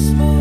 small